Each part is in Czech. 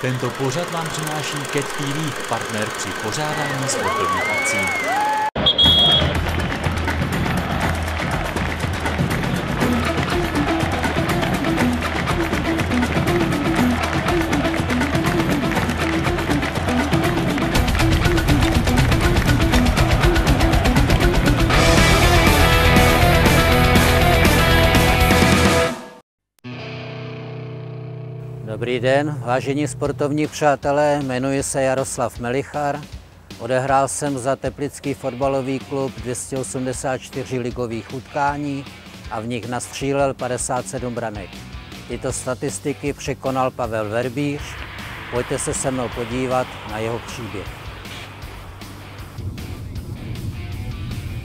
Tento pořad vám přináší Cat TV, partner při pořádání sportovních akcí. Dobrý den, vážení sportovní přátelé, jmenuji se Jaroslav Melichar. Odehrál jsem za Teplický fotbalový klub 284 ligových utkání a v nich nastřílel 57 branek. Tyto statistiky překonal Pavel Verbíř. Pojďte se se mnou podívat na jeho příběh.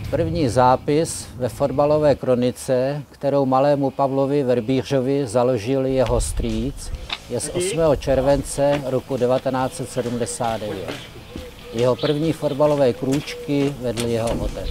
První zápis ve fotbalové kronice, kterou malému Pavlovi Verbířovi založil jeho strýc, je z 8. července roku 1979. Jeho první fotbalové krůčky vedl jeho otec.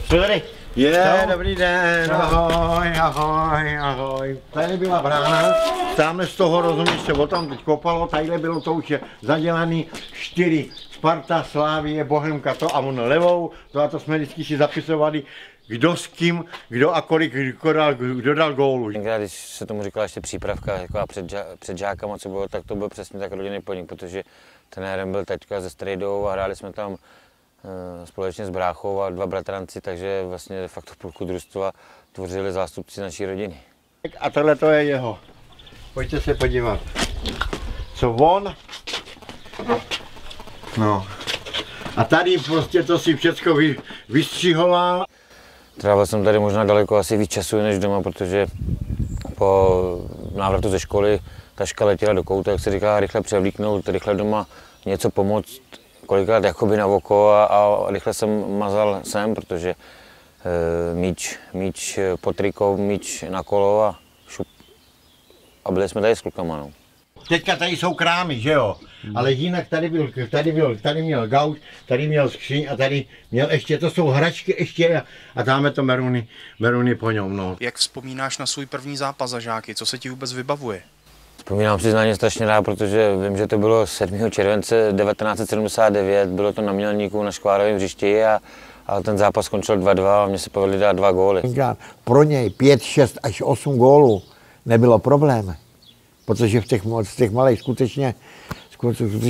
Je, dobrý den, ahoj, ahoj, ahoj. Tady byla brána, tamhle z toho rozumíš se o tam teď kopalo, tadyhle bylo to už je zadělaný čtyři. Sparta, Slávie, Bohemka, to a on levou, to a to jsme vždycky si zapisovali, kdo s kým, kdo a kolik, kdo dal, kdo dal gólu. Tenkrát, když se tomu říkala ještě přípravka jako před, před žákama, co bylo, tak to byl přesně tak rodinný podnik, protože trenérem byl teďka ze Strejdou a hráli jsme tam uh, společně s bráchou a dva bratranci, takže vlastně de facto půlku družstva tvořili zástupci naší rodiny. A tohle to je jeho. Pojďte se podívat. Co on? No. A tady prostě to si všechno vy, vystřihoval. Trávil jsem tady možná daleko asi víc času než doma, protože po návratu ze školy taška letěla do kouta, jak se říká, rychle převlíknout, rychle doma něco pomoct, kolikrát jakoby na oko a, a rychle jsem mazal sem, protože e, míč, míč pod trikou, míč na kolo a šup. A byli jsme tady s klukama. No. Teďka tady jsou krámy, že jo? Ale jinak tady byl, tady byl, tady měl gauč, tady měl skříň a tady měl ještě, to jsou hračky ještě a, a dáme to meruny, meruny po něm, no. Jak vzpomínáš na svůj první zápas za žáky? Co se ti vůbec vybavuje? Vzpomínám přiznání strašně rád, protože vím, že to bylo 7. července 1979, bylo to na Mělníku na Škvárovém hřišti a, a ten zápas skončil 2-2 a mě se povedli dát dva góly. Pro něj 5, 6 až 8 gólů nebylo problém, protože v těch, v těch malých skutečně,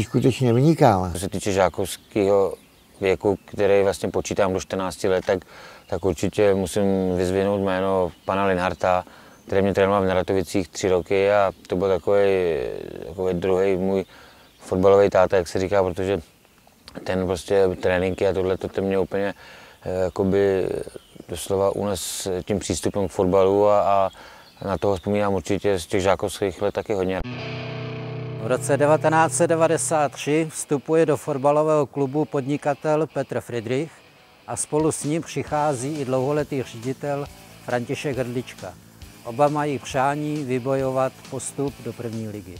skutečně, vynikal. Co se týče žákovského věku, který vlastně počítám do 14 let, tak, tak určitě musím vyzvinout jméno pana Linharta, který mě trénoval v Neratovicích tři roky a to byl takový, takový druhý můj fotbalový táta, jak se říká, protože ten prostě tréninky a tohle to mě úplně eh, jakoby doslova unes tím přístupem k fotbalu a, a na toho vzpomínám určitě z těch žákovských let taky hodně. V roce 1993 vstupuje do fotbalového klubu podnikatel Petr Friedrich a spolu s ním přichází i dlouholetý ředitel František Hrdlička. Oba mají přání vybojovat postup do první ligy.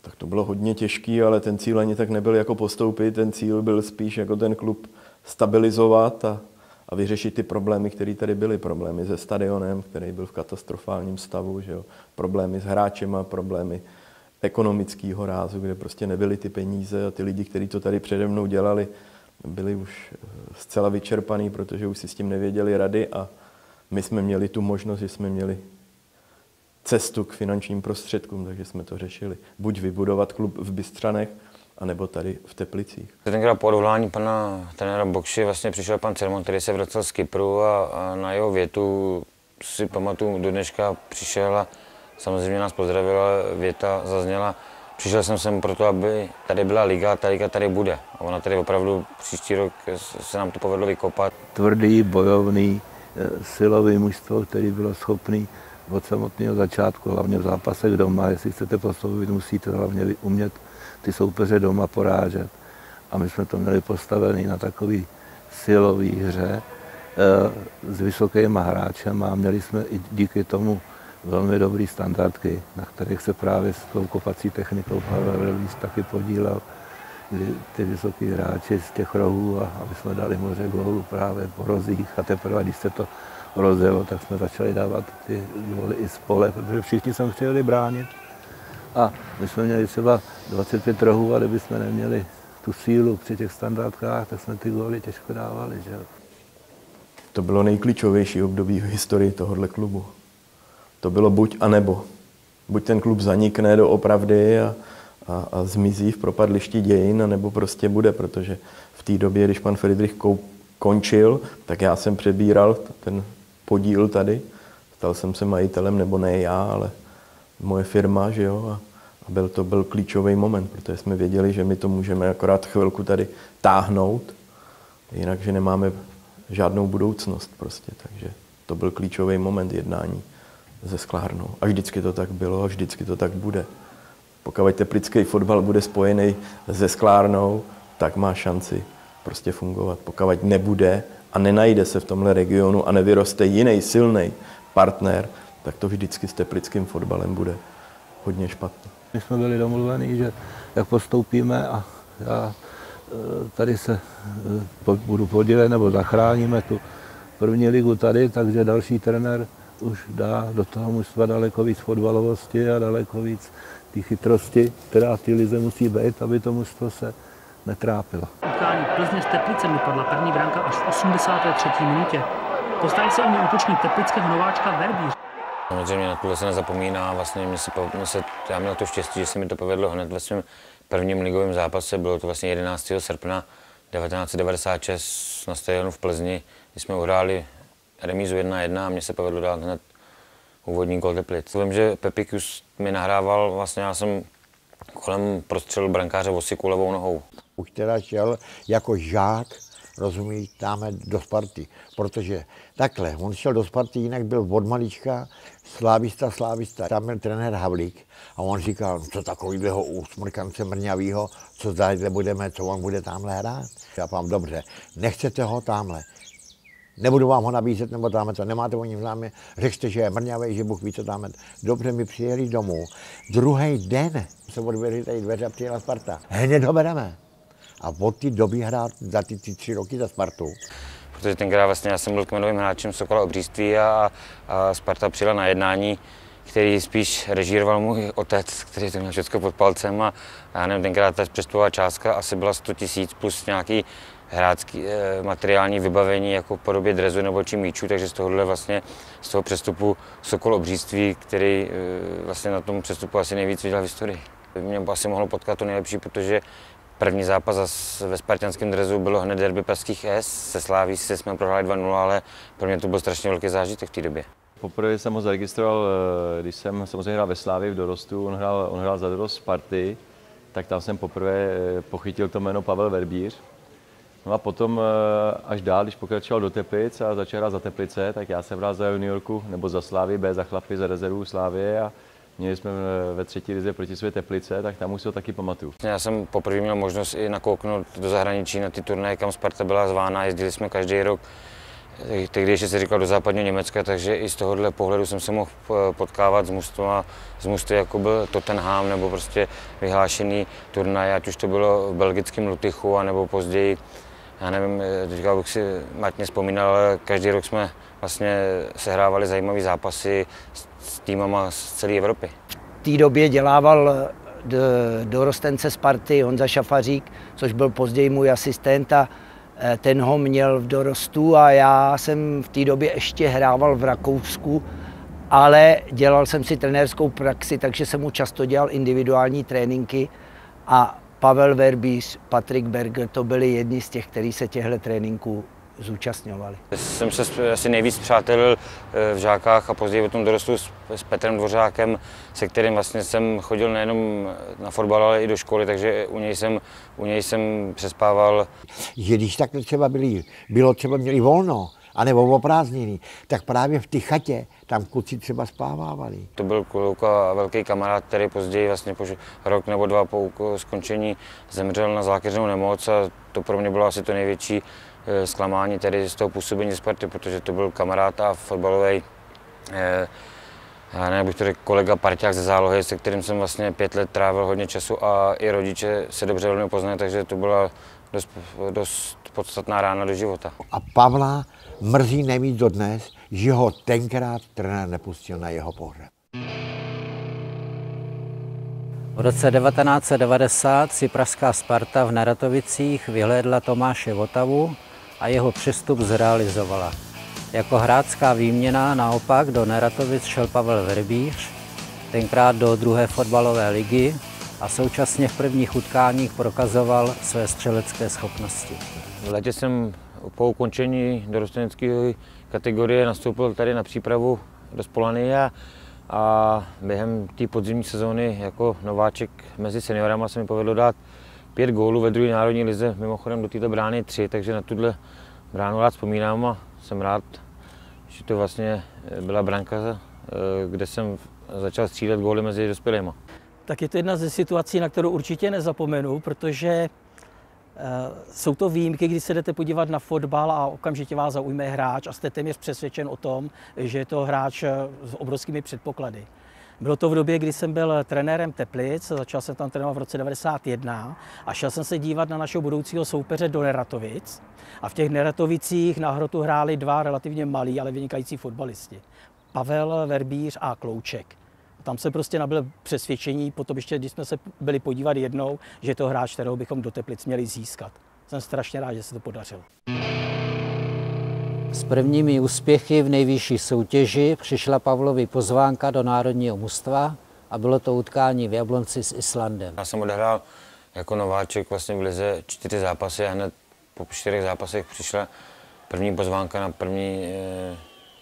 Tak to bylo hodně těžký, ale ten cíl ani tak nebyl jako postoupit, ten cíl byl spíš jako ten klub stabilizovat a, a vyřešit ty problémy, které tady byly. Problémy se stadionem, který byl v katastrofálním stavu, že jo? problémy s hráčema, problémy ekonomického rázu, kde prostě nebyly ty peníze a ty lidi, kteří to tady přede mnou dělali, byli už zcela vyčerpaný, protože už si s tím nevěděli rady a my jsme měli tu možnost, že jsme měli cestu k finančním prostředkům, takže jsme to řešili. Buď vybudovat klub v Bystřanech, anebo tady v Teplicích. Tenkrát po odvolání pana trenéra Bokši vlastně přišel pan Cermon, který se vracel z Kypru a, a na jeho větu si pamatuju do dneška přišel a samozřejmě nás pozdravila, věta zazněla, přišel jsem sem proto, aby tady byla liga, ta liga tady bude. A ona tady opravdu příští rok se nám to povedlo vykopat. Tvrdý, bojovný, eh, silový mužstvo, který bylo schopný od samotného začátku, hlavně v zápasech doma, jestli chcete postoupit, musíte hlavně umět ty soupeře doma porážet. A my jsme to měli postavený na takový silový hře e, s vysokýma hráčem a měli jsme i díky tomu velmi dobrý standardky, na kterých se právě s tou kopací technikou Pavel Relvíz taky podílel, kdy ty vysoký hráči z těch rohů a aby jsme dali moře gólů právě po rozích a teprve, když se to rozjelo, tak jsme začali dávat ty góly i z pole, protože všichni jsme chtěli bránit. A my jsme měli třeba 25 rohů a kdyby jsme neměli tu sílu při těch standardkách, tak jsme ty góly těžko dávali. Že? To bylo nejklíčovější období v historii tohohle klubu. To bylo buď a nebo. Buď ten klub zanikne do opravdy a, a, a zmizí v propadlišti dějin, nebo prostě bude, protože v té době, když pan Friedrich končil, tak já jsem přebíral ten podíl tady. Stal jsem se majitelem, nebo ne já, ale moje firma, že jo, a, a byl to byl klíčový moment, protože jsme věděli, že my to můžeme akorát chvilku tady táhnout, jinak, že nemáme žádnou budoucnost prostě, takže to byl klíčový moment jednání ze sklárnou. A vždycky to tak bylo a vždycky to tak bude. Pokud teplický fotbal bude spojený se sklárnou, tak má šanci prostě fungovat. Pokud nebude a nenajde se v tomhle regionu a nevyroste jiný silný partner, tak to vždycky s teplickým fotbalem bude hodně špatně. My jsme byli domluveni, že jak postoupíme a já e, tady se e, budu podílet nebo zachráníme tu první ligu tady, takže další trenér už dá do toho mužstva daleko víc fotbalovosti a daleko víc té chytrosti, která v té lize musí být, aby to mužstvo se netrápilo. Utkání Plzně s Teplicemi padla první branka až v 83. minutě. Postaral se o ní útočník teplického nováčka Verbíř. Samozřejmě na tohle se nezapomíná, vlastně mě se, mě se, já měl to štěstí, že se mi to povedlo hned ve svém prvním ligovém zápase, bylo to vlastně 11. srpna 1996 na stadionu v Plzni, kdy jsme uhráli remízu 1-1 a mně se povedlo dát hned úvodní gol Teplic. Vím, že Pepikus mi nahrával, vlastně já jsem kolem prostřelu brankáře Vosiku levou nohou. Už teda šel jako žák, rozumí, dáme do Sparty, protože takhle, on šel do Sparty, jinak byl od malička slávista, slávista. Tam byl trenér Havlík a on říkal, co takovýhleho úsmrkance mrňavýho, co tady budeme, co on bude tamhle hrát. Já vám dobře, nechcete ho tamhle, nebudu vám ho nabízet, nebo to, nemáte o něm zámě, řekste, že je mrňavý, že Bůh ví, co dáme. Dobře, mi přijeli domů. Druhý den se odvěřili tady dveře a přijela Sparta. Hned ho bereme. A od té doby hrát za ty, ty tři roky za Spartu. Protože tenkrát vlastně já jsem byl kmenovým hráčem Sokola Obříství a, a Sparta přijela na jednání, který spíš režíroval můj otec, který to měl všechno pod palcem a já nevím, tenkrát ta přestupová částka asi byla 100 tisíc plus nějaký hrácký eh, materiální vybavení jako v podobě drezu nebo či míčů, takže z tohohle vlastně z toho přestupu Sokol Obříství, který eh, vlastně na tom přestupu asi nejvíc viděl v historii. Mě asi mohlo potkat to nejlepší, protože první zápas ve spartianském drezu bylo hned derby pražských S. Se Sláví se jsme prohráli 2-0, ale pro mě to byl strašně velký zážitek v té době. Poprvé jsem ho zaregistroval, eh, když jsem samozřejmě hrál ve Slávii v dorostu, on hrál, on hrál za dorost Sparty, tak tam jsem poprvé pochytil to jméno Pavel Verbíř, No a potom eh, až dál, když pokračoval do Teplic a začal hrát za Teplice, tak já jsem hrál za juniorku nebo za Slávy B, za chlapy, za rezervu Slávy a měli jsme ve třetí lize proti své Teplice, tak tam už si to taky pamatuju. Já jsem poprvé měl možnost i nakouknout do zahraničí na ty turnaje, kam Sparta byla zvána, jezdili jsme každý rok tehdy ještě se říkal do západního Německa, takže i z tohohle pohledu jsem se mohl eh, potkávat s mužstvem, z mužství, jako byl Tottenham nebo prostě vyhlášený turnaj, ať už to bylo v belgickém Lutychu, anebo později já nevím, teďka bych si matně vzpomínal, ale každý rok jsme vlastně sehrávali zajímavé zápasy s týmama z celé Evropy. V té době dělával do, dorostence Sparty Honza Šafařík, což byl později můj asistent a eh, ten ho měl v dorostu a já jsem v té době ještě hrával v Rakousku, ale dělal jsem si trenérskou praxi, takže jsem mu často dělal individuální tréninky a Pavel Verbíř, Patrik Berger, to byli jedni z těch, kteří se těchto tréninků zúčastňovali. Jsem se asi nejvíc přátelil eh, v žákách a později tom dorostu s, s Petrem Dvořákem, se kterým vlastně jsem chodil nejenom na fotbal, ale i do školy, takže u něj jsem, u něj jsem přespával. Že když takhle třeba byli, bylo třeba měli volno, anebo o prázdniny, tak právě v té chatě tam kluci třeba spávávali. To byl kluka velký kamarád, který později vlastně po rok nebo dva po skončení zemřel na zákeřnou nemoc a to pro mě bylo asi to největší eh, zklamání tedy z toho působení Sparty, protože to byl kamarád a fotbalový eh, já nevím, bych to řekl kolega parťák ze zálohy, se kterým jsem vlastně pět let trávil hodně času a i rodiče se dobře velmi poznali, takže to byla dost, dost podstatná rána do života. A Pavla mrzí nejvíc dodnes, že ho tenkrát trenér nepustil na jeho pohřeb. V roce 1990 si pražská Sparta v Neratovicích vyhlédla Tomáše Votavu a jeho přestup zrealizovala. Jako hráčská výměna naopak do Neratovic šel Pavel Verbíř, tenkrát do druhé fotbalové ligy a současně v prvních utkáních prokazoval své střelecké schopnosti. V letě jsem po ukončení dorostenecké kategorie nastoupil tady na přípravu do Spolany a, a během té podzimní sezóny jako nováček mezi seniorama se mi povedlo dát pět gólů ve druhé národní lize, mimochodem do této brány tři, takže na tuhle bránu rád vzpomínám a jsem rád, že to vlastně byla branka, eh, kde jsem začal střílet góly mezi dospělými. Tak je to jedna ze situací, na kterou určitě nezapomenu, protože Eh, jsou to výjimky, kdy se jdete podívat na fotbal a okamžitě vás zaujme hráč a jste téměř přesvědčen o tom, že je to hráč eh, s obrovskými předpoklady. Bylo to v době, kdy jsem byl trenérem Teplic, začal jsem tam trénovat v roce 91 a šel jsem se dívat na našeho budoucího soupeře do Neratovic. A v těch Neratovicích na hrotu hráli dva relativně malí, ale vynikající fotbalisti. Pavel Verbíř a Klouček. Tam se prostě nabyl přesvědčení, potom ještě, když jsme se byli podívat jednou, že je to hráč, kterého bychom do Teplic měli získat. Jsem strašně rád, že se to podařilo. S prvními úspěchy v nejvyšší soutěži přišla Pavlovi pozvánka do Národního mužstva a bylo to utkání v Jablonci s Islandem. Já jsem odehrál jako nováček vlastně v lize čtyři zápasy a hned po čtyřech zápasech přišla první pozvánka na první e,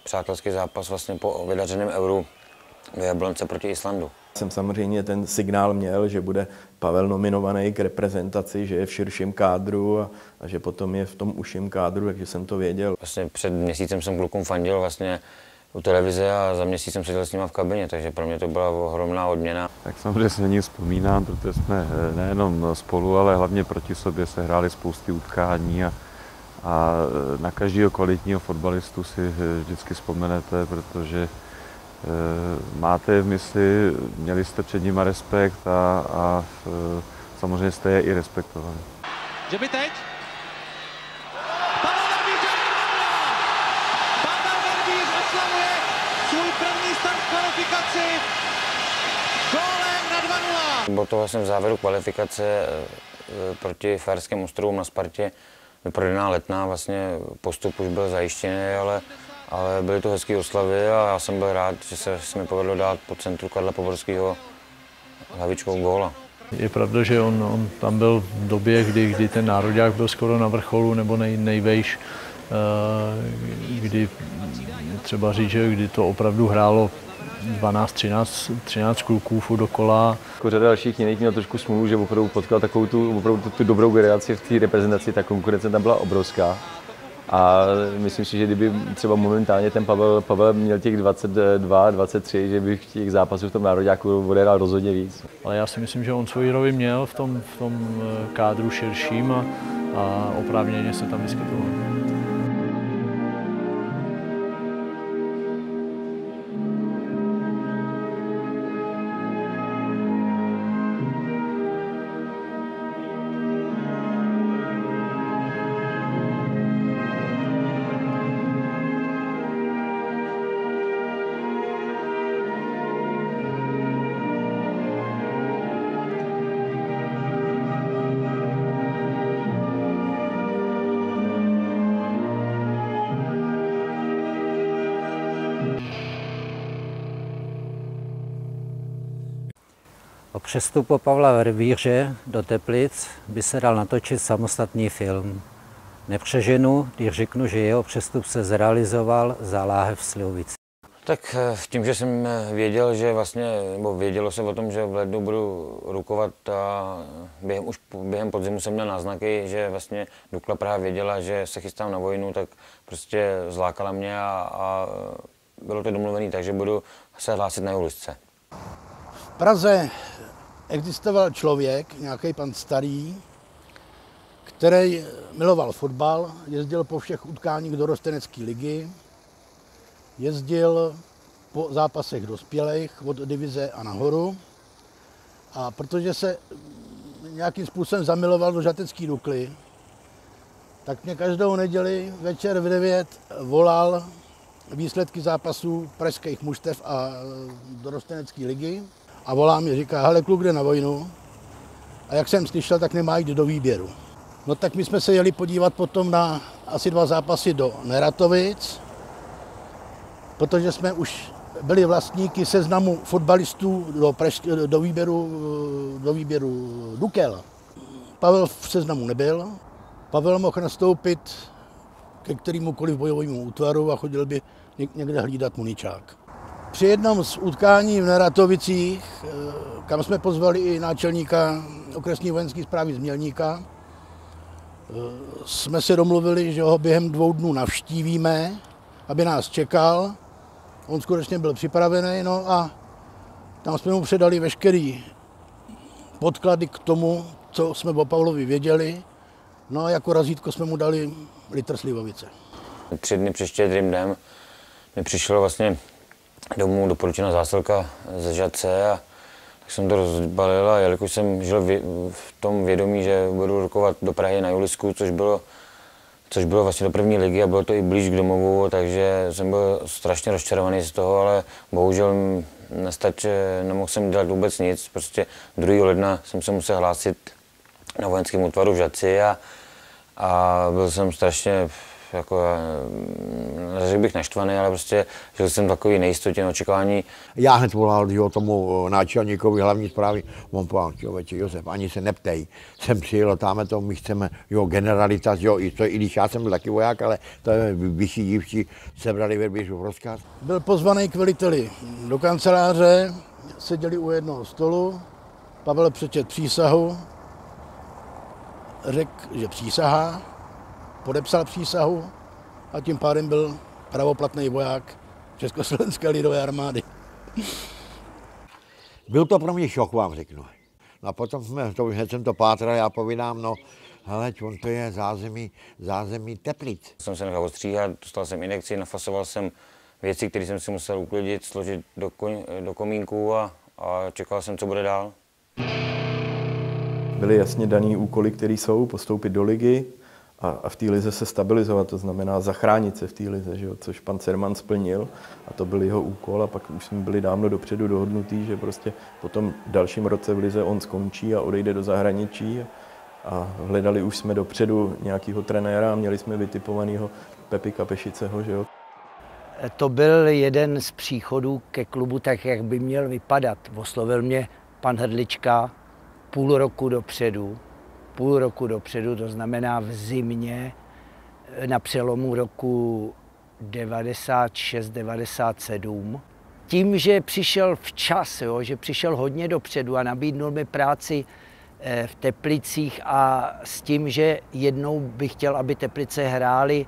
přátelský zápas vlastně po vydařeném euru v Jablonce proti Islandu. Jsem samozřejmě ten signál měl, že bude Pavel nominovaný k reprezentaci, že je v širším kádru a, a že potom je v tom užším kádru, takže jsem to věděl. Vlastně před měsícem jsem klukům fandil vlastně u televize a za měsíc jsem seděl s nimi v kabině, takže pro mě to byla ohromná odměna. Tak samozřejmě se na ní vzpomínám, protože jsme eh, nejenom spolu, ale hlavně proti sobě se hráli spousty utkání a, a eh, na každého kvalitního fotbalistu si eh, vždycky vzpomenete, protože Eh, máte v mysli, měli jste před nima respekt a, a eh, samozřejmě jste je i respektovali. Že by teď? Pavel Verbíř oslavuje svůj první start v kvalifikaci gólem na 2-0. Bylo to vlastně v závěru kvalifikace eh, proti Farskému ostrovům na Spartě vyprodaná letná, vlastně postup už byl zajištěný, ale ale byly to hezké oslavy a já jsem byl rád, že se, se mi povedlo dát po centru Karla Povorského hlavičkou góla. Je pravda, že on, on tam byl v době, kdy, kdy ten národák byl skoro na vrcholu nebo nej, nejvejš, eh, kdy třeba říct, že kdy to opravdu hrálo 12, 13, 13 kluků furt dokola. Jako řada dalších jiných měl trošku smůlu, že opravdu potkal takovou tu, opravdu tu, tu dobrou generaci v té reprezentaci, ta konkurence tam byla obrovská. A myslím si, že kdyby třeba momentálně ten Pavel, Pavel měl těch 22, 23, že by těch zápasů v tom národňáku odehrál rozhodně víc. Ale já si myslím, že on svoji roli měl v tom, v tom eh, kádru širším a, a oprávněně se tam vyskytoval. O přestupu Pavla Verbíře do Teplic by se dal natočit samostatný film. Nepřeženu, když řeknu, že jeho přestup se zrealizoval za láhev Slivovic. Tak eh, tím, že jsem eh, věděl, že vlastně, nebo vědělo se o tom, že v lednu budu rukovat a během, už během podzimu jsem měl náznaky, že vlastně Dukla Praha věděla, že se chystám na vojnu, tak prostě zlákala mě a, a bylo to domluvené, takže budu se hlásit na Julisce. V Praze existoval člověk, nějaký pan starý, který miloval fotbal, jezdil po všech utkáních do Rostenecké ligy, jezdil po zápasech dospělých od divize a nahoru. A protože se nějakým způsobem zamiloval do žatecké Dukly, tak mě každou neděli večer v 9 volal výsledky zápasů pražských mužstev a dorostenecké ligy a volá mi, říká, hele, kluk jde na vojnu. A jak jsem slyšel, tak nemá jít do výběru. No tak my jsme se jeli podívat potom na asi dva zápasy do Neratovic, protože jsme už byli vlastníky seznamu fotbalistů do, preš- do, výběru, do výběru Dukel. Pavel v seznamu nebyl. Pavel mohl nastoupit ke kterémukoliv bojovému útvaru a chodil by někde hlídat muničák. Při jednom z utkání v Neratovicích, eh, kam jsme pozvali i náčelníka okresní vojenské zprávy z Mělníka, eh, jsme se domluvili, že ho během dvou dnů navštívíme, aby nás čekal. On skutečně byl připravený, no a tam jsme mu předali veškerý podklady k tomu, co jsme o Pavlovi věděli. No a jako razítko jsme mu dali litr slivovice. Tři dny před štědrým dnem mi přišlo vlastně domů doporučená zásilka ze Žadce a tak jsem to rozbalil a jelikož jsem žil v tom vědomí, že budu rokovat do Prahy na Julisku, což bylo, což bylo vlastně do první ligy a bylo to i blíž k domovu, takže jsem byl strašně rozčarovaný z toho, ale bohužel nestač, nemohl jsem dělat vůbec nic. Prostě 2. ledna jsem se musel hlásit na vojenském útvaru v Žadci a, a byl jsem strašně jako, neřekl bych naštvaný, ale prostě žil jsem takový nejistotě na očekávání. Já hned volal jo, tomu náčelníkovi hlavní zprávy, on povedal, člověče Josef, ani se neptej, jsem přijel, tam to, my chceme, jo, generalita, jo, i, to, i když já jsem byl taky voják, ale to je vyšší dívčí, sebrali Verběžův rozkaz. Byl pozvaný k veliteli do kanceláře, seděli u jednoho stolu, Pavel přečet přísahu, řekl, že přísahá, podepsal přísahu a tím pádem byl pravoplatný voják Československé lidové armády. Byl to pro mě šok, vám řeknu. No a potom jsme, to už hned jsem to pátral, já povídám, no, hele, on to je zázemí, zázemí teplic. Jsem se nechal ostříhat, dostal jsem injekci, nafasoval jsem věci, které jsem si musel uklidit, složit do, koň, do komínku a, a čekal jsem, co bude dál. Byly jasně daný úkoly, které jsou, postoupit do ligy, a, a v té lize se stabilizovat, to znamená zachránit se v té lize, že jo, což pan Cerman splnil a to byl jeho úkol a pak už jsme byli dávno dopředu dohodnutý, že prostě po tom dalším roce v lize on skončí a odejde do zahraničí a hledali už jsme dopředu nějakého trenéra a měli jsme vytipovaného Pepi Kapešiceho, že jo. To byl jeden z příchodů ke klubu tak, jak by měl vypadat. Oslovil mě pan Hrdlička půl roku dopředu půl roku dopředu, to znamená v zimě na přelomu roku 96-97. Tím, že přišel včas, jo, že přišel hodně dopředu a nabídnul mi práci eh, v Teplicích a s tím, že jednou bych chtěl, aby Teplice hrály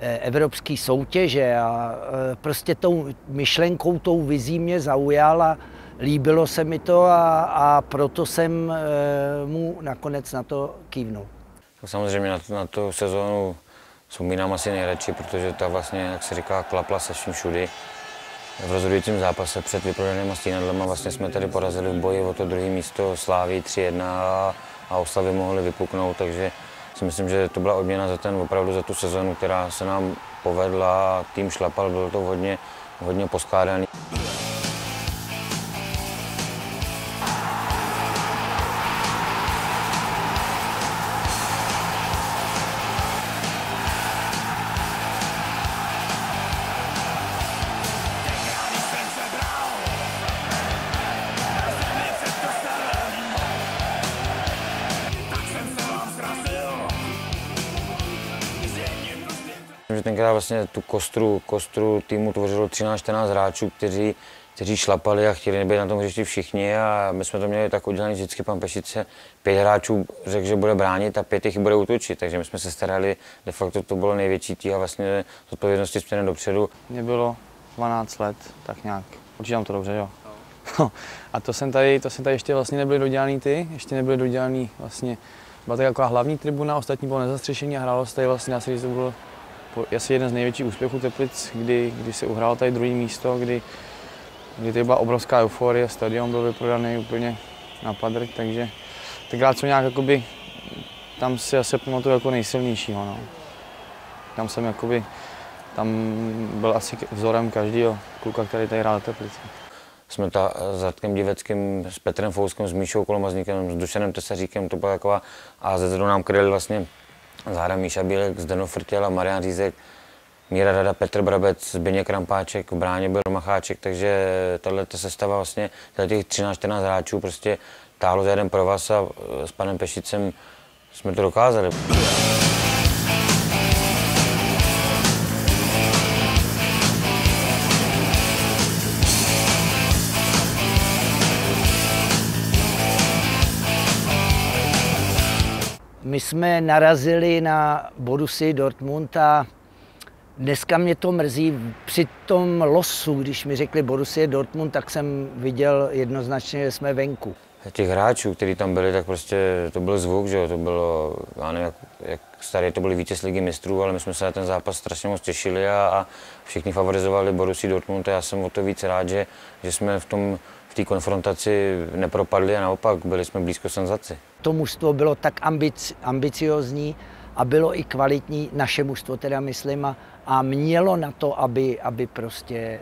eh, evropské soutěže a eh, prostě tou myšlenkou, tou vizí mě zaujala líbilo se mi to a, a proto jsem e, mu nakonec na to kývnul. Samozřejmě na, na tu sezónu vzpomínám asi nejradši, protože ta vlastně, jak se říká, klapla se vším všudy. V rozhodujícím zápase před vyprodanýma stínadlema vlastně jsme tady porazili v boji o to druhé místo Slávy 3-1 a, a oslavy mohly vypuknout, takže si myslím, že to byla odměna za ten opravdu za tu sezónu, která se nám povedla, tým šlapal, bylo to hodně, hodně poskládaný. Že tenkrát vlastně tu kostru, kostru týmu tvořilo 13-14 hráčů, kteří, kteří šlapali a chtěli být na tom hřišti všichni a my jsme to měli tak udělané vždycky pan Pešice, pět hráčů řekl, že bude bránit a pět jich bude útočit, takže my jsme se starali, de facto to bylo největší tý a vlastně zodpovědnosti směrem dopředu. Mě bylo 12 let, tak nějak, počítám to dobře, jo. No, a to jsem tady, to jsem tady ještě vlastně nebyly dodělaný ty, ještě nebyly dodělaný vlastně, byla taková hlavní tribuna, ostatní bylo nezastřešení a hrálo se tady vlastně, říct, to bylo asi jeden z největších úspěchů Teplic, kdy, kdy se uhrál tady druhé místo, kdy, kdy tady byla obrovská euforie, stadion byl vyprodaný úplně na padr, takže tenkrát jsem nějak jakoby, tam si asi pamatuju jako nejsilnějšího. No. Tam jsem jakoby, tam byl asi vzorem každého kluka, který tady hrál Teplice. jsme ta, s Radkem Diveckým, s Petrem Fouskem, s Míšou Kolomazníkem, s Dušanem Tesaříkem, to byla taková, a ze nám kryli vlastně Zára Míša Bílek, Zdeno Frtěl a Marian Řízek, Míra Rada, Petr Brabec, Zbigněk Krampáček, v bráně byl Macháček, takže tahle sestava vlastně, těch 13-14 hráčů prostě táhlo za jeden provaz a s panem Pešicem jsme to dokázali. Jsme narazili na Borussii Dortmund a dneska mě to mrzí. Při tom losu, když mi řekli Borussia Dortmund, tak jsem viděl jednoznačně, že jsme venku. Těch hráčů, kteří tam byli, tak prostě to byl zvuk, že jo, to bylo, já nevím, jak, jak starý to byly vítěz ligy mistrů, ale my jsme se na ten zápas strašně moc těšili a, a všichni favorizovali Borussia Dortmund a já jsem o to víc rád, že, že jsme v tom té konfrontaci nepropadli a naopak byli jsme blízko senzaci. To mužstvo bylo tak ambic, ambiciozní a bylo i kvalitní, naše mužstvo teda myslím, a, a mělo na to, aby, aby prostě e,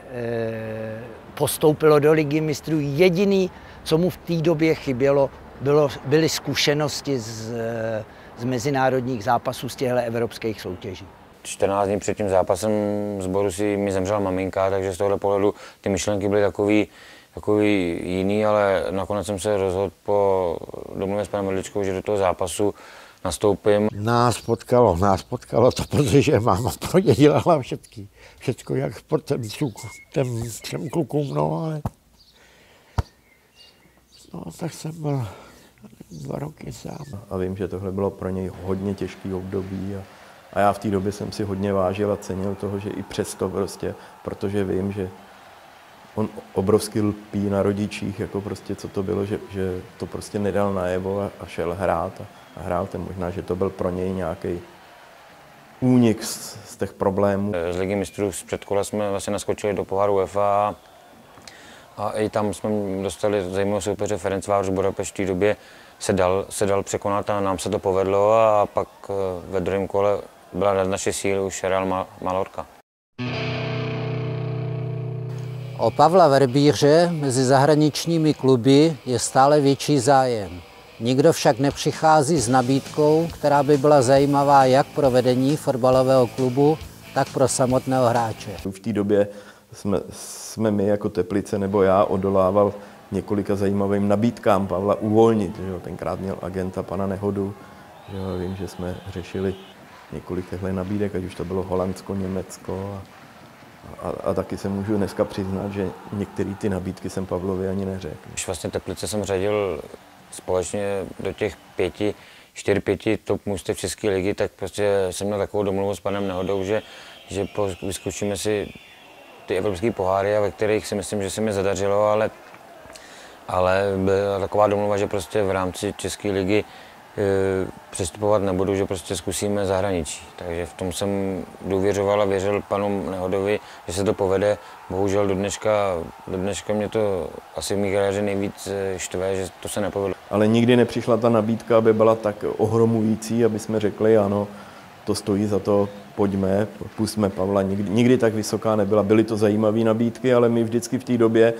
postoupilo do ligy mistrů. Jediný, co mu v té době chybělo, bylo, byly zkušenosti z, z mezinárodních zápasů z těchto evropských soutěží. 14 dní před tím zápasem z Borusi mi zemřela maminka, takže z tohohle pohledu ty myšlenky byly takový, takový jiný, ale nakonec jsem se rozhodl po domluvě s panem Medličkou, že do toho zápasu nastoupím. Nás potkalo, nás potkalo to, protože máma pro ně dělala všetky, všetko jak sportem těm třem klukům, no ale no, tak jsem byl dva roky sám. A vím, že tohle bylo pro něj hodně těžký období a, a já v té době jsem si hodně vážil a cenil toho, že i přesto prostě, protože vím, že on obrovsky lpí na rodičích, jako prostě co to bylo, že, že to prostě nedal najevo a, a šel hrát a, a hrál ten. Možná, že to byl pro něj nějaký únik z, z těch problémů. Z ligy mistrů z předkola jsme vlastně naskočili do poháru UEFA a i tam jsme dostali zajímavou soupeře Ferenc Vář z Budapešti v době se dal, se dal překonat a nám se to povedlo a pak eh, ve druhém kole byla nad naše síly už Real Malorka. O Pavla Verbíře mezi zahraničními kluby je stále větší zájem. Nikdo však nepřichází s nabídkou, která by byla zajímavá jak pro vedení fotbalového klubu, tak pro samotného hráče. V té době jsme, jsme my jako Teplice nebo já odolával několika zajímavým nabídkám Pavla uvolnit. Že jo. Tenkrát měl agenta pana Nehodu. Že jo. Vím, že jsme řešili několik těchto nabídek, ať už to bylo Holandsko, Německo a a, a taky se můžu dneska přiznat, že některé ty nabídky jsem Pavlovi ani neřekl. Když vlastně Teplice jsem řadil společně do těch pěti, čtyři, pěti top mužstev České ligy, tak prostě jsem měl takovou domluvu s panem Nehodou, že, že vyzkoušíme si ty evropské poháry, a ve kterých si myslím, že se mi zadařilo, ale, ale byla taková domluva, že prostě v rámci České ligy přestupovat nebudu, že prostě zkusíme zahraničí. Takže v tom jsem důvěřoval a věřil panu Nehodovi, že se to povede. Bohužel do dneška, do dneška mě to asi v mých nejvíc eh, štve, že to se nepovedlo. Ale nikdy nepřišla ta nabídka, aby byla tak ohromující, aby jsme řekli ano, to stojí za to, pojďme, pusme Pavla. Nikdy, nikdy tak vysoká nebyla. Byly to zajímavé nabídky, ale my vždycky v té době,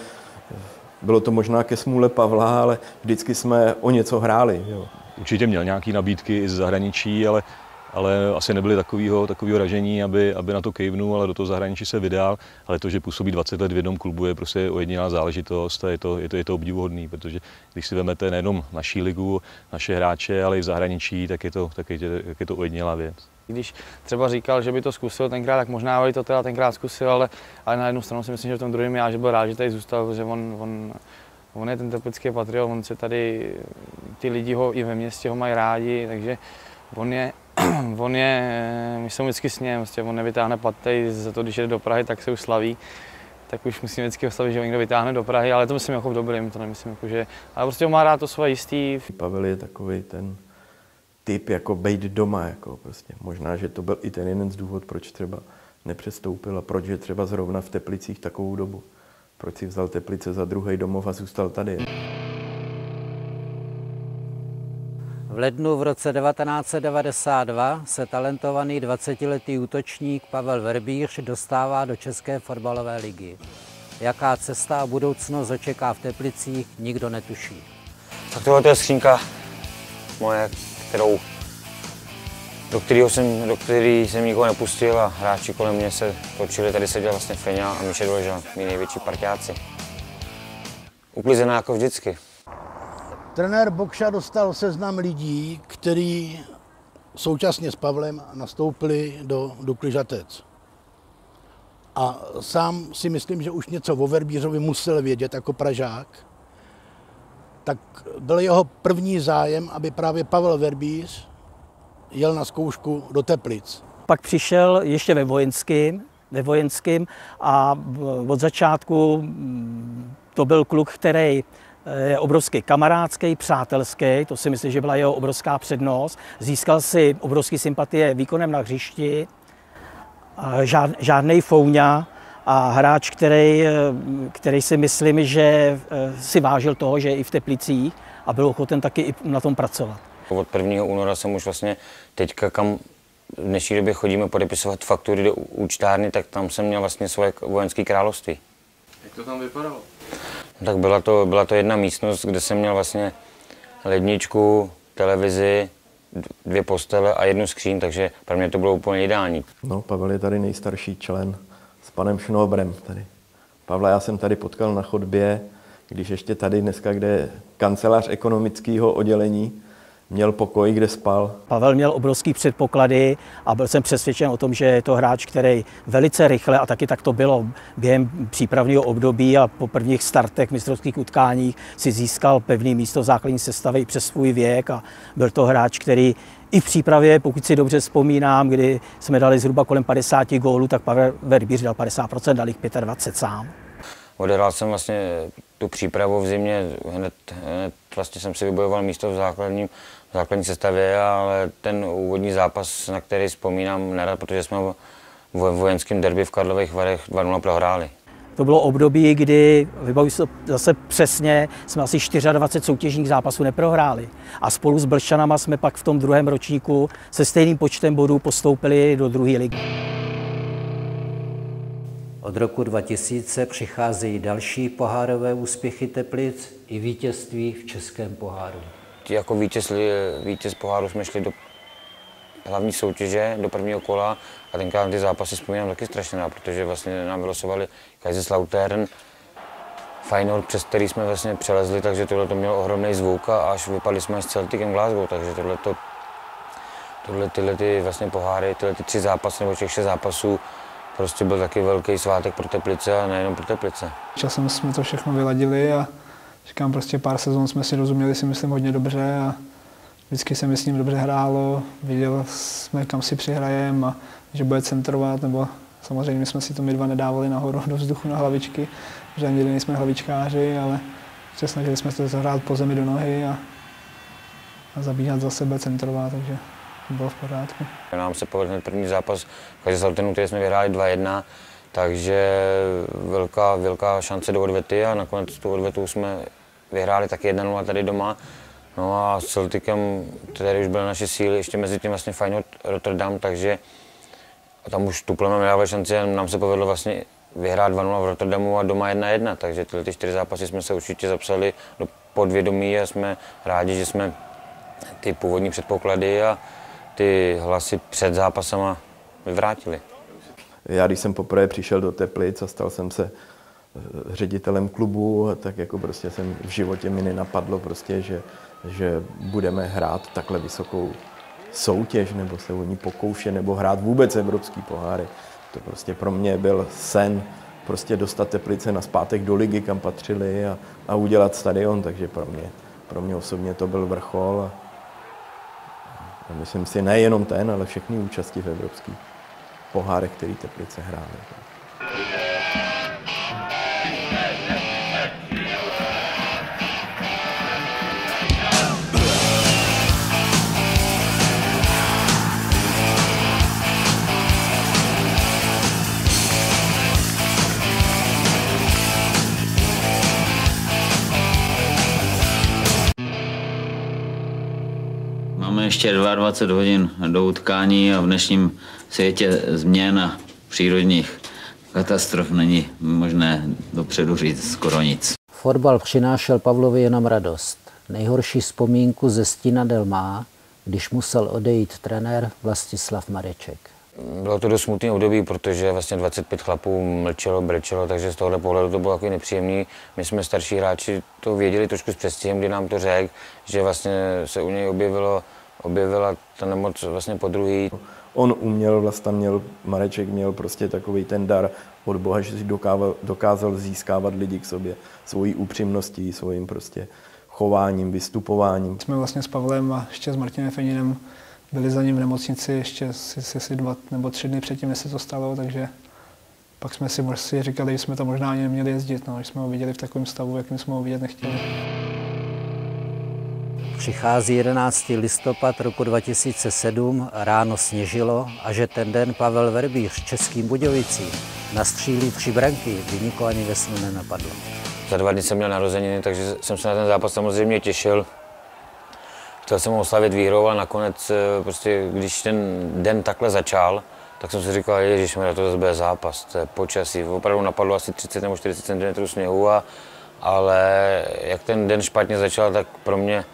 bylo to možná ke smůle Pavla, ale vždycky jsme o něco hráli. Jo určitě měl nějaké nabídky i z zahraničí, ale, ale asi nebyly takového, takového ražení, aby, aby na to kejvnul, ale do toho zahraničí se vydal. Ale to, že působí 20 let v jednom klubu, je prostě ojedinělá záležitost a je to, je to, je to obdivuhodný, protože když si vezmete nejenom naší ligu, naše hráče, ale i v zahraničí, tak je to, tak je, tak je to ojedinělá věc. Když třeba říkal, že by to zkusil tenkrát, tak možná by to teda tenkrát zkusil, ale, ale na jednu stranu si myslím, že v tom druhém já, že byl rád, že tady zůstal, protože on, on On je ten teplický patriot, on se tady, ty lidi ho i ve městě ho mají rádi, takže on je, on je, my mu vždycky sněm, vlastně on nevytáhne patej za to, když jde do Prahy, tak se už slaví, tak už musím vždycky ostavit, že ho někdo vytáhne do Prahy, ale to myslím jako v dobrým, to nemyslím jako, že, ale prostě on má rád to svoje jistý. Pavel je takový ten typ jako bejt doma, jako prostě. Možná, že to byl i ten jeden z důvod, proč třeba nepřestoupil a proč je třeba zrovna v Teplicích takovou dobu proč si vzal Teplice za druhý domov a zůstal tady. V lednu v roce 1992 se talentovaný 20-letý útočník Pavel Verbíř dostává do České fotbalové ligy. jaká cesta a budoucnost očeká v Teplicích, nikdo netuší. Tak tohle je skřínka moje, kterou, do kterého jsem, do který jsem nikoho nepustil a hráči kolem mě se točili. Tady seděl vlastně Feňa a Míše Doležel, mý největší partiáci. Uklizená jako vždycky. Trenér Bokša dostal seznam lidí, který současně s Pavlem nastoupili do, do Kližatec. A sám si myslím, že už něco o Verbířovi musel vědět jako Pražák. Tak byl jeho první zájem, aby právě Pavel Verbíř jel na zkoušku do Teplic. Pak přišel ještě ve vojenském, ve vojenském a od začátku mm, to byl kluk, který je obrovský kamarádský, přátelský, to si myslím, že byla jeho obrovská přednost. Získal si obrovské sympatie výkonem na hřišti, žád, žádnej fouňa a hráč, který, který si myslím, že eh, si vážil toho, že je i v Teplicích a byl ochoten taky i na tom pracovat. Od 1. února jsem už vlastně teďka, kam v dnešní době chodíme podepisovat faktury do účtárny, tak tam jsem měl vlastně svoje vojenské království. Jak to tam vypadalo? Tak byla to, byla to jedna místnost, kde jsem měl vlastně ledničku, televizi, dvě postele a jednu skříň, takže pro mě to bylo úplně ideální. No, Pavel je tady nejstarší člen s panem Šnobrem tady. Pavla já jsem tady potkal na chodbě, když ještě tady dneska, kde je kancelář ekonomického oddělení, měl pokoj, kde spal. Pavel měl obrovský předpoklady a byl jsem přesvědčen o tom, že je to hráč, který velice rychle, a taky tak to bylo během přípravného období a po prvních startech mistrovských utkáních si získal pevný místo v základní sestavě i přes svůj věk a byl to hráč, který i v přípravě, pokud si dobře vzpomínám, kdy jsme dali zhruba kolem 50 gólů, tak Pavel Verbíř dal 50%, dal jich 25 sám. Odehrál jsem vlastně tu přípravu v zimě, hned, hned vlastně jsem si vybojoval místo v základním, v základní sestavě, ale ten úvodní zápas, na který vzpomínám nerad, protože jsme v vojenském derby v Karlových Varech 2-0 prohráli. To bylo období, kdy, vybavuji se zase přesně, jsme asi 24 soutěžních zápasů neprohráli. A spolu s Blšanama jsme pak v tom druhém ročníku se stejným počtem bodů postoupili do druhé ligy. Od roku 2000 přicházejí další pohárové úspěchy Teplic i vítězství v Českém poháru. Jako vítěz, vítěz poháru jsme šli do hlavní soutěže, do prvního kola a tenkrát ty zápasy vzpomínám taky strašně rád, protože vlastně nám vylosovali Kaiserslautern, Feyenoord, přes který jsme vlastně přelezli, takže tohle to mělo ohromný zvuk a až vypadli jsme s Celticem Glasgow, takže tohle to, tyhle ty vlastně poháry, tyhle ty tři zápasy nebo těch šest zápasů prostě byl taky velký svátek pro Teplice a nejenom pro Teplice. Časem jsme to všechno vyladili a říkám, prostě pár sezon jsme si rozuměli, si myslím, hodně dobře a vždycky se mi s ním dobře hrálo, viděl jsme, kam si přihrajeme a že bude centrovat, nebo samozřejmě jsme si to my dva nedávali nahoru do vzduchu na hlavičky, že ani nejsme hlavičkáři, ale snažili jsme se to hrát po zemi do nohy a, a zabíhat za sebe, centrovat, takže to bylo v pořádku. Nám se povedl první zápas v Saltenu, který jsme vyhráli 2-1, takže velká, velká šance do odvety a nakonec tu odvetu jsme vyhráli taky 1-0 tady doma. No a s Celticem, který už byly naše síly, ještě mezi tím vlastně Feyenoord Rotterdam, takže tam už tu plnou nedávali šanci a nám se povedlo vlastně vyhrát 2-0 v Rotterdamu a doma 1-1, takže tyhle ty čtyři zápasy jsme se určitě zapsali do podvědomí a jsme rádi, že jsme ty původní předpoklady a ty hlasy před zápasama vyvrátili. Já když jsem poprvé přišel do Teplic a stal jsem se eh, ředitelem klubu, tak jako prostě jsem v životě mi nenapadlo prostě, že, že budeme hrát takhle vysokou soutěž, nebo se o ní pokoušet, nebo hrát vůbec evropský poháry. To prostě pro mě byl sen prostě dostat Teplice na zpátek do ligy, kam patřili a, a udělat stadion, takže pro mě, pro mě osobně to byl vrchol. A, a myslím si, nejenom ten, ale všechny účasti v evropských pohárech, který Teplice hrály. Máme ještě 22 hodin do utkání a v dnešním světě změn a přírodních katastrof není možné dopředu říct skoro nic. Fotbal přinášel Pavlovi jenom radost. Nejhorší vzpomínku ze Stínadel má, když musel odejít trenér Vlastislav Mareček. Bylo to dost smutný období, protože vlastně 25 chlapů mlčelo, brečelo, takže z tohohle pohledu to bylo takový nepříjemný. My jsme starší hráči to věděli trošku s předstihem, kdy nám to řekl, že vlastně se u něj objevilo, objevila ta nemoc vlastně po druhý. On uměl, vlastně měl, Mareček měl prostě takový ten dar od Boha, že si dokázal, dokázal získávat lidi k sobě svojí upřímností, svým prostě chováním, vystupováním. Jsme vlastně s Pavlem a ještě s Martinem Feninem byli za ním v nemocnici ještě si dva nebo tři dny předtím, než se to stalo, takže pak jsme si, si říkali, že jsme to možná ani neměli jezdit, no, že jsme ho viděli v takovém stavu, jakým jsme ho vidět nechtěli. Přichází 11. listopad roku 2007, ráno sněžilo a že ten den Pavel Verbíř Českým Budějovicím nastřílí tři branky, by nikoho ani ve snu nenapadlo. Za dva dny jsem měl narozeniny, takže jsem se na ten zápas samozřejmě těšil. Chtěl jsem oslavit výhrou a nakonec, eh, prostě, když ten den takhle začal, tak jsem si říkal, že to zase bude zápas, to je počasí. Opravdu napadlo asi 30 nebo 40 cm sněhu, a, ale jak ten den špatně začal, tak pro mě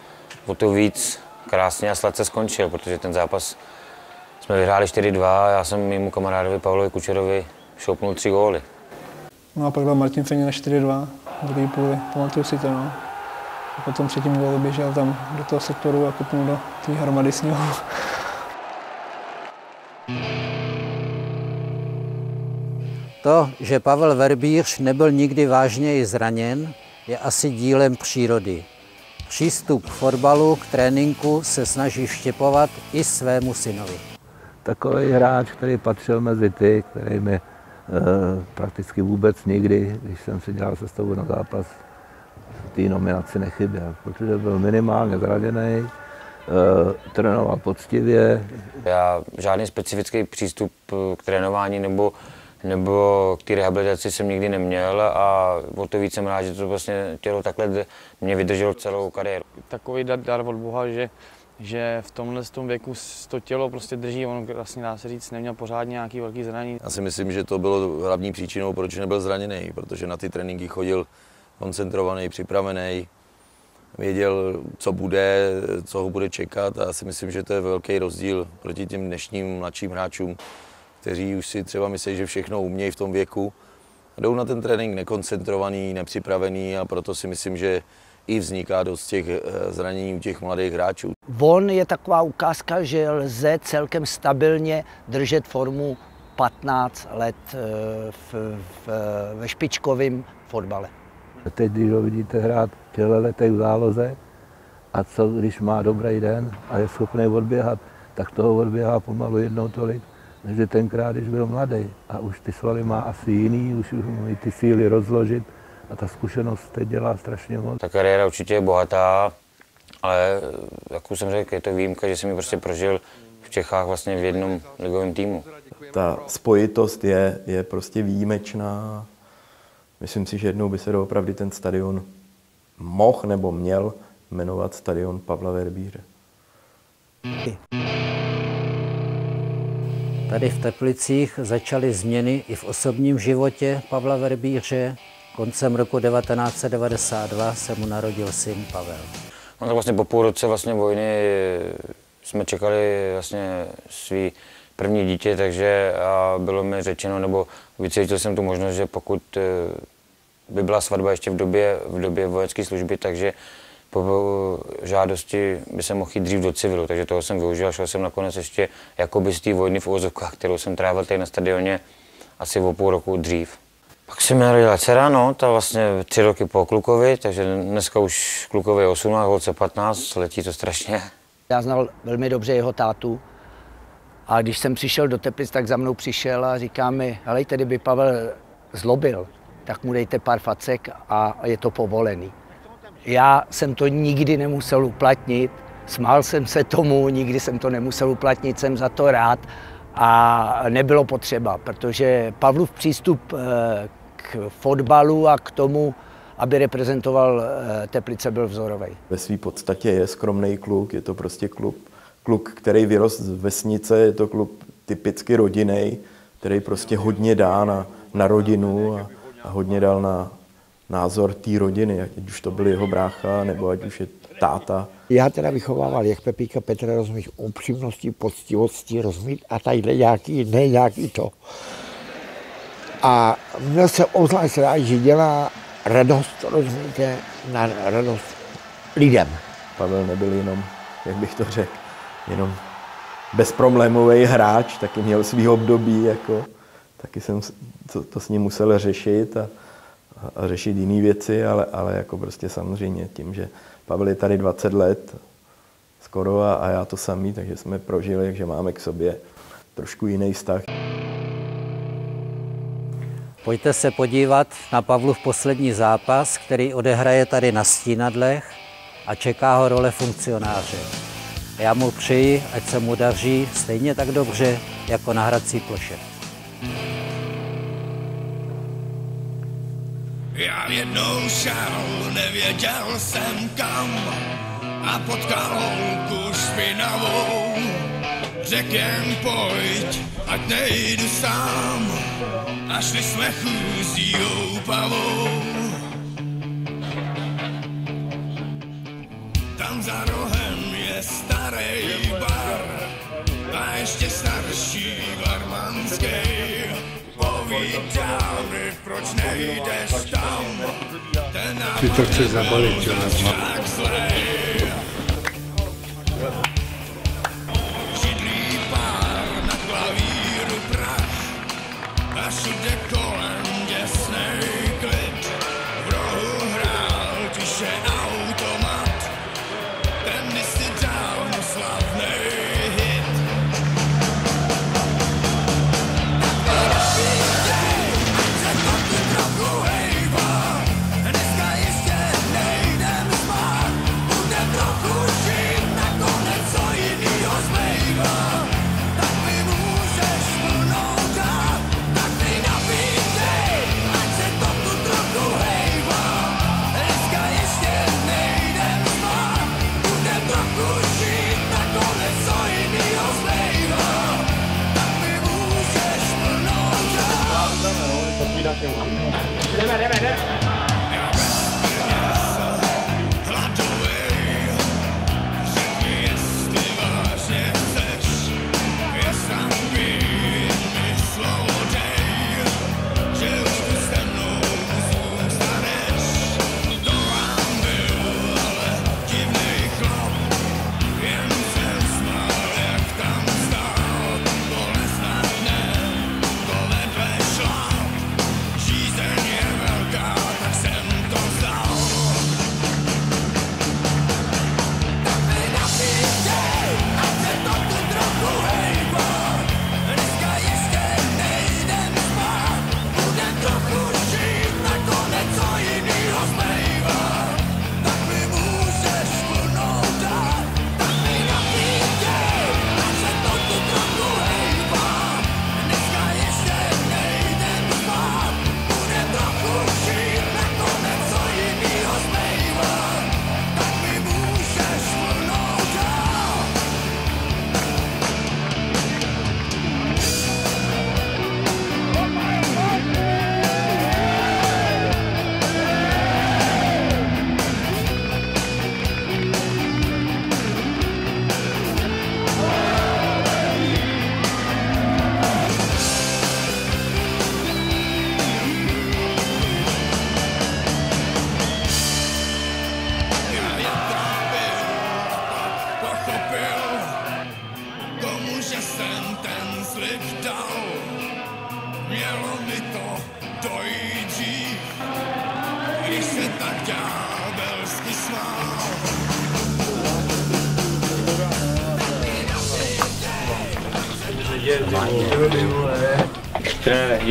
o to víc krásně a sladce skončil, protože ten zápas jsme vyhráli 4-2 a já jsem mému kamarádovi Pavlovi Kučerovi šoupnul tři góly. No a pak byl Martin Feně na 4-2 v druhé půli, pamatuju si to. No. A potom třetím gólu běžel tam do toho sektoru a kopnul do té hromady sněhu. To, že Pavel Verbíř nebyl nikdy vážněji zraněn, je asi dílem přírody. Přístup k fotbalu, k tréninku se snaží vštěpovat i svému synovi. Takový hráč, který patřil mezi ty, který mi e, prakticky vůbec nikdy, když jsem si dělal sestavu na zápas, té nominaci nechyběl, protože byl minimálně zraněný, e, trénoval poctivě. Já žádný specifický přístup k trénování nebo nebo k té rehabilitaci jsem nikdy neměl a o to víc jsem rád, že to vlastně tělo takhle mě vydrželo celou kariéru. Takový dar, dar od Boha, že, že v tomhle tom věku to tělo prostě drží, on vlastně dá se říct, neměl pořádně nějaký velký zranění. Já si myslím, že to bylo hlavní příčinou, proč nebyl zraněný, protože na ty tréninky chodil koncentrovaný, připravený, věděl, co bude, co ho bude čekat a já si myslím, že to je velký rozdíl proti těm dnešním mladším hráčům, kteří už si třeba myslí, že všechno umějí v tom věku. Jdou na ten trénink nekoncentrovaný, nepřipravený a proto si myslím, že i vzniká dost těch eh, zranění u těch mladých hráčů. On je taková ukázka, že lze celkem stabilně držet formu 15 let eh, v, v, ve špičkovém fotbale. Teď, když ho vidíte hrát v těchto letech v záloze, a co když má dobrý den a je schopný odběhat, tak toho odběhá pomalu jednou tolik, než tenkrát, když byl mladý. A už ty svaly má asi jiný, už umí ty síly rozložit a ta zkušenost teď dělá strašně moc. Ta kariéra určitě je bohatá, ale jak už jsem řekl, je to výjimka, že jsem ji prostě prožil v Čechách vlastně v jednom ligovém týmu. Ta spojitost je, je prostě výjimečná. Myslím si, že jednou by se doopravdy ten stadion mohl nebo měl jmenovat stadion Pavla Verbíře. Tady v Teplicích začaly změny i v osobním životě Pavla Verbíře. Koncem roku 1992 se mu narodil syn Pavel. No tak vlastně po půl roce vlastně vojny jsme čekali vlastně svý první dítě, takže a bylo mi řečeno, nebo vycítil jsem tu možnost, že pokud eh, by byla svatba ještě v době, v době vojenské služby, takže po žádosti by se mohl jít dřív do civilu, takže toho jsem využil šel jsem nakonec ještě jakoby z té vojny v Ozokách, kterou jsem trávil tady na stadioně asi o půl roku dřív. Pak se mi narodila dcera, no, ta vlastně tři roky po klukovi, takže dneska už klukovi je 18, holce 15, letí to strašně. Já znal velmi dobře jeho tátu a když jsem přišel do Teplic, tak za mnou přišel a říká mi, helejte, kdyby Pavel zlobil, tak mu dejte pár facek a je to povolený. Já jsem to nikdy nemusel uplatnit, smál jsem se tomu, nikdy jsem to nemusel uplatnit, jsem za to rád. A nebylo potřeba, protože Pavlův přístup eh, k fotbalu a k tomu, aby reprezentoval eh, Teplice, byl vzorový. Ve své podstatě je skromný kluk, je to prostě klub, kluk, který vyrost z vesnice, je to klub typicky rodinný, který prostě hodně dá na, na rodinu a, a hodně dal na názor té rodiny, ať už to byl jeho brácha, nebo ať už je táta. Já teda vychovával jak Pepíka Petra, rozumíš, upřímnosti, poctivosti, rozumíš, a tadyhle nějaký, ne nějaký to. A měl se obzvlášť rád, že dělá radost, rozumíte, na radost lidem. Pavel nebyl jenom, jak bych to řekl, jenom bezproblémový hráč, taky měl svý období, jako, taky jsem to, to s ním musel řešit a, a řešit jiné věci, ale, ale jako prostě samozřejmě tím, že Pavel je tady 20 let skoro a, a já to samý, takže jsme prožili, takže máme k sobě trošku jiný vztah. Pojďte se podívat na Pavlův poslední zápas, který odehraje tady na Stínadlech a čeká ho role funkcionáře. Já mu přeji, ať se mu daří stejně tak dobře jako na hrací ploše. Jednou šel, nevěděl jsem kam a potkal holku špinavou. Řek jen pojď, ať nejdu sám a šli jsme chůzí houpavou. Tam za rohem je starý bar a ještě starší barmanský. Mi, proč nejdeš tam, Ty to chceš zabalit, čo? tak zlej. Židlí pár na klavíru prach a všude kolem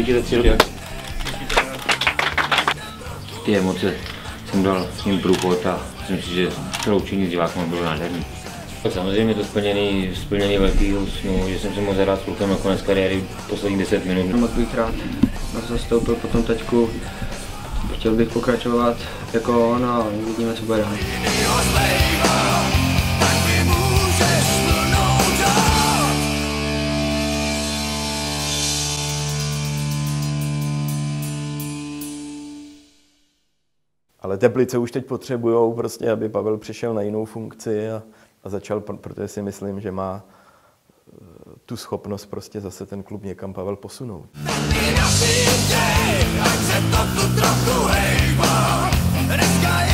díky za cíl. Ty emoce jsem dal s ním průchod a myslím si, že to loučení s divákem bylo nádherný. Tak Samozřejmě to splněný, splněný velkýho snu, že jsem se mohl zahrát s klukem na konec kariéry posledních 10 minut. Moc bych rád na to zastoupil po tom teďku. Chtěl bych pokračovat jako on a uvidíme, co bude dál. ale Teplice už teď potřebují, prostě, aby Pavel přišel na jinou funkci a, a začal, protože si myslím, že má eh, tu schopnost prostě zase ten klub někam Pavel posunout. Děj, ať se to tu trochu hejba, dneska je